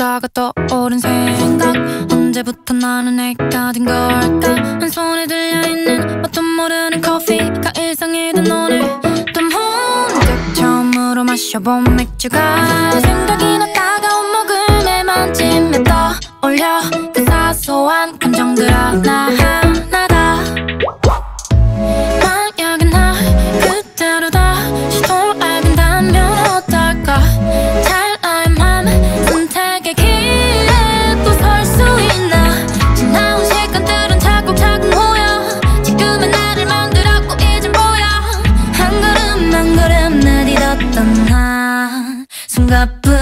있다가 떠오른 생각. 언제부터 나는 내가 된 걸까? 한 손에 들려있는 맛도 모르는 커피가 일상이던 오늘. 또 혼자 처음으로 마셔본 맥주가 생각이 나 따가운 목을 내 만짐에 떠올려. 그 사소한 감정들 하나. up.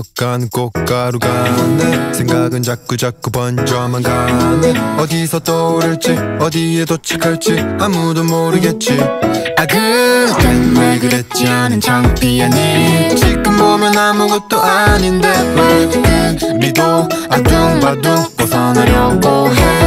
떡간 꽃가루가 내 생각은 자꾸 자꾸 번져만 가네. 어디서 떠오를지 어디에 도착할지 아무도 모르겠지. 아 그땐 왜 그랬지? 않은 창피하니. 지금 보면 아무것도 아닌데 왜 우리도 아둥바둥 벗어나려고 했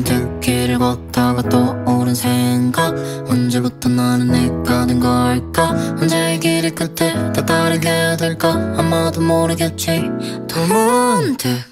문득 길을 걷다가 떠오른 생각. 언제부터 나는 내가 된 걸까? 언제 이 길의 끝에 다 다르게 될까? 아마도 모르겠지. 또 문득